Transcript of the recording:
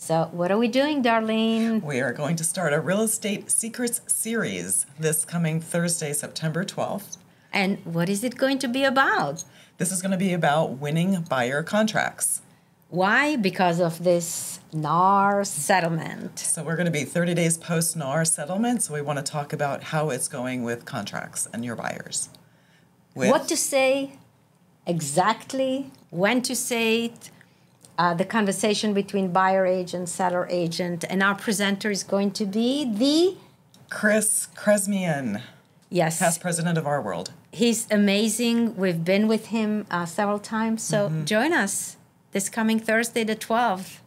So, what are we doing, Darlene? We are going to start a real estate secrets series this coming Thursday, September 12th. And what is it going to be about? This is going to be about winning buyer contracts. Why? Because of this NAR settlement. So, we're going to be 30 days post NAR settlement. So, we want to talk about how it's going with contracts and your buyers. With what to say exactly, when to say it, uh, the conversation between buyer agent, seller agent, and our presenter is going to be the Chris Krzemien. Yes. Past president of Rworld. He's amazing. We've been with him uh, several times. So mm-hmm. join us this coming Thursday, the 12th.